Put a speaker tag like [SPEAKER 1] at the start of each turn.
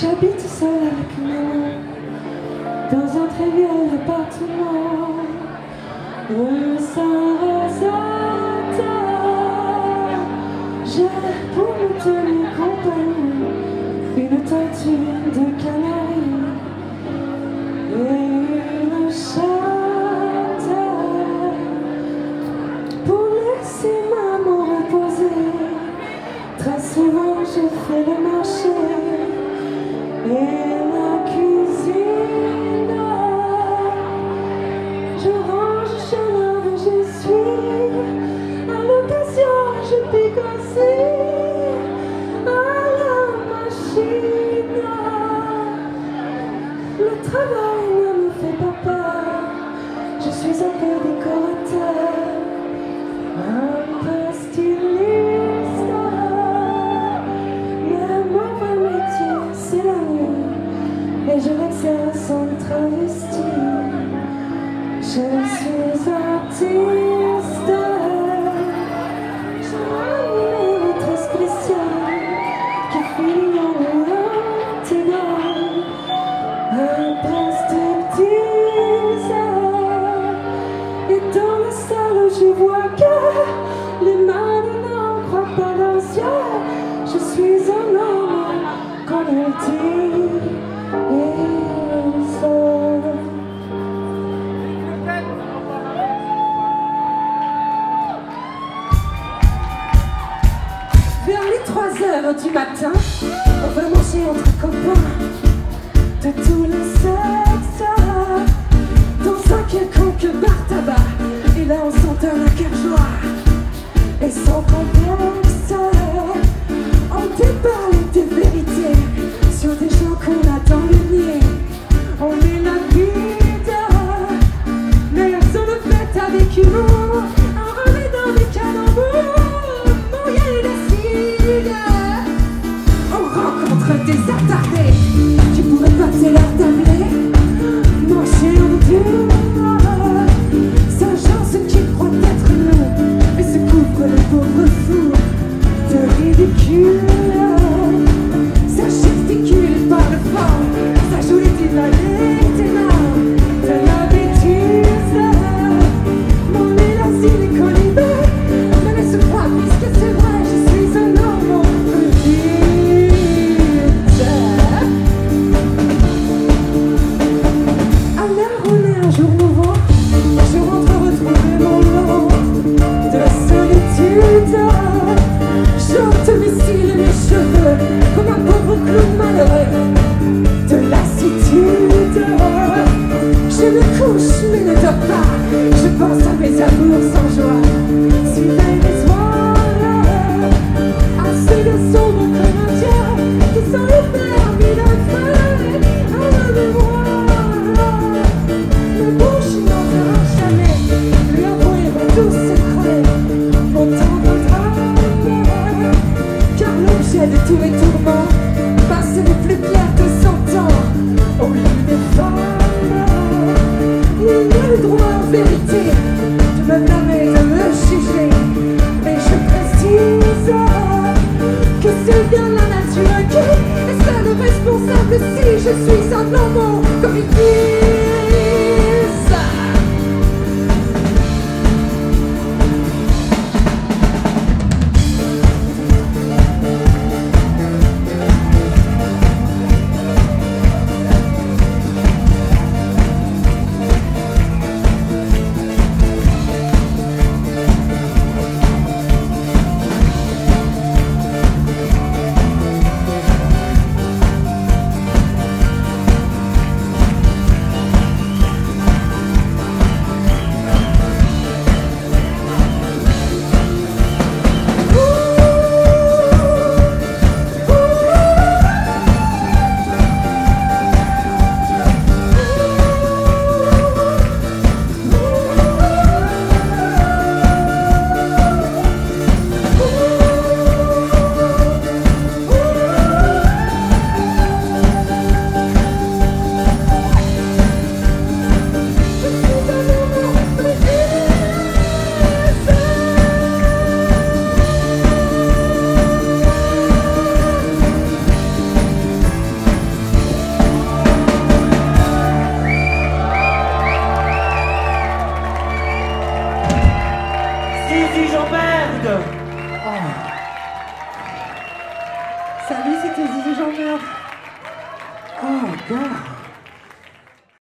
[SPEAKER 1] J'habite seul avec moi dans un très vieil appartement. Rue Saint-Rosata, j'ai pour me tenir compagnie une tortue de canaries et une chatte pour laisser maman reposer. Très souvent, je fais le marché. Le travail ne me fait pas peur, je suis un peu décorateur, un peu styliste. Mais mon vrai métier, c'est l'amour, et je l'exerce sans travestir. Je suis artiste. je vois que les mains d'un croient pas le ciel, Je suis un homme quand elle dit il seul. Vers les 3 heures du matin, on va manger entre copains de tous les seuls. Dans le nid, on est la vie, mais la de fête avec une loi, on remet dans les canombours, moi est les fils, on rencontre des attardés, tu pourrais passer leur table, mancher en dieu. so justiça trovou.
[SPEAKER 2] Zizi Jean-Berg
[SPEAKER 1] Salut, c'était Zizi Jean-Berg.
[SPEAKER 2] Oh, God